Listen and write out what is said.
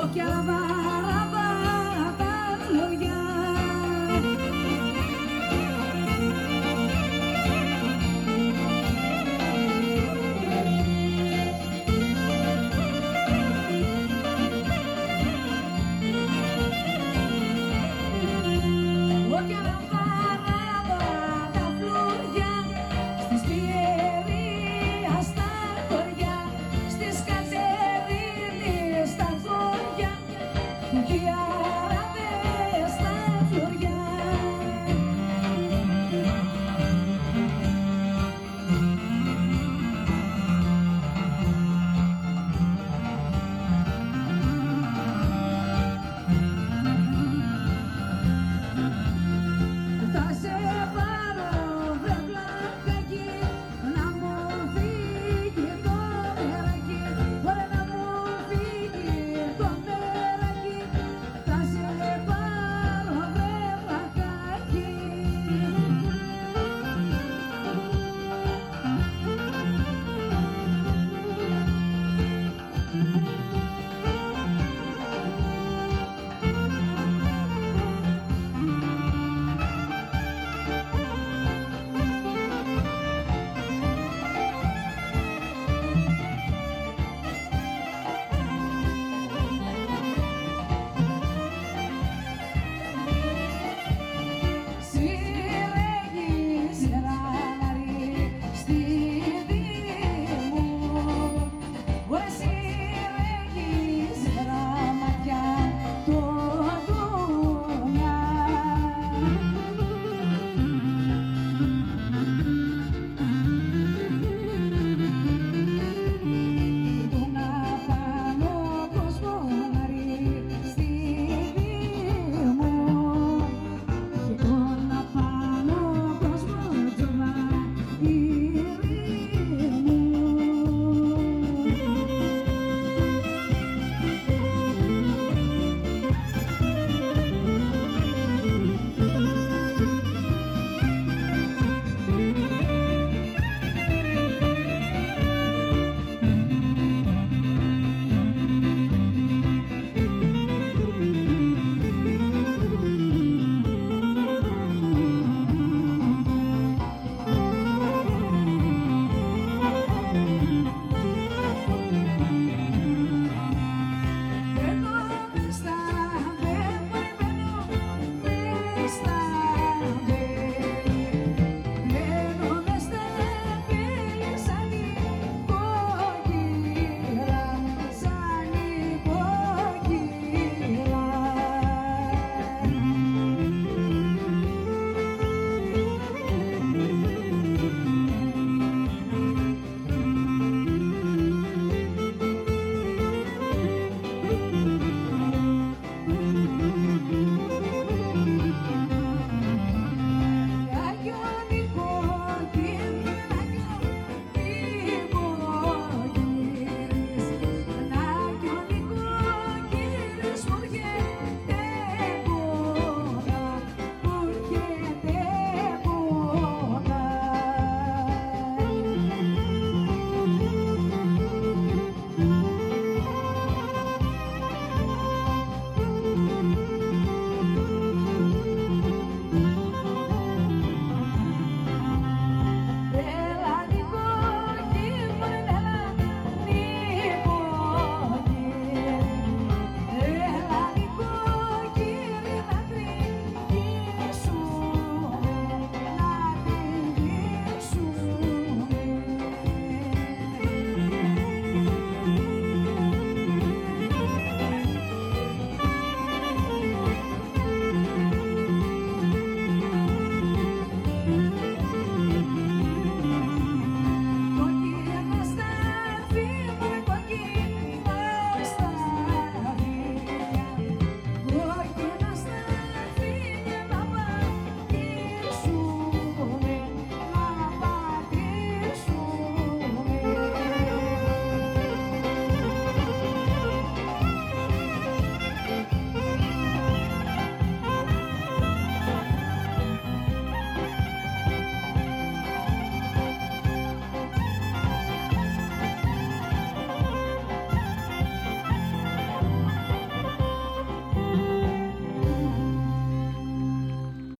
O que ela vai